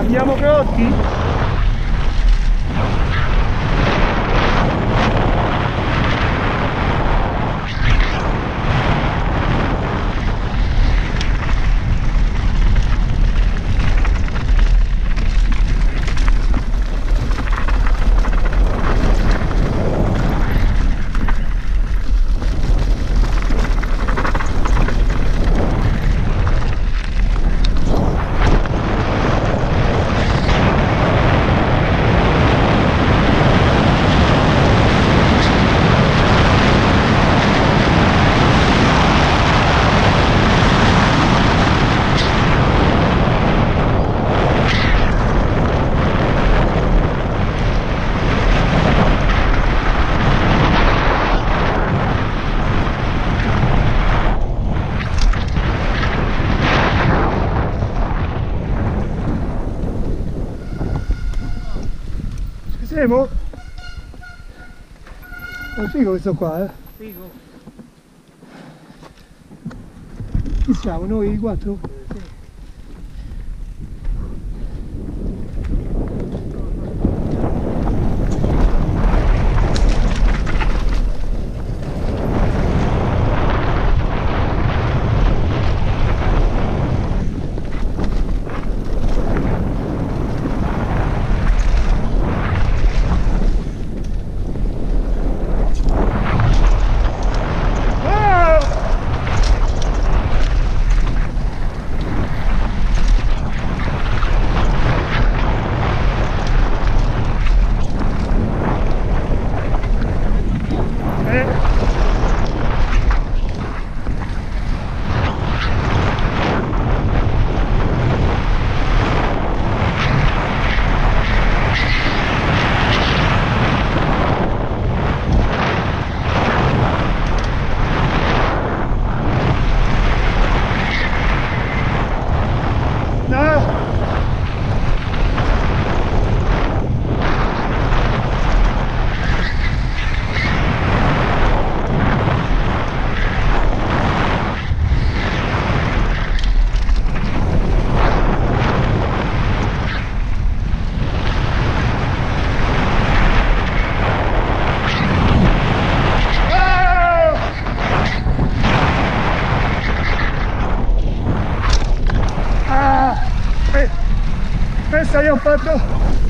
Andiamo Grotti? Semo? È figo questo qua, eh? Figo. Chi siamo? Noi quattro? Eh. allá, Pato.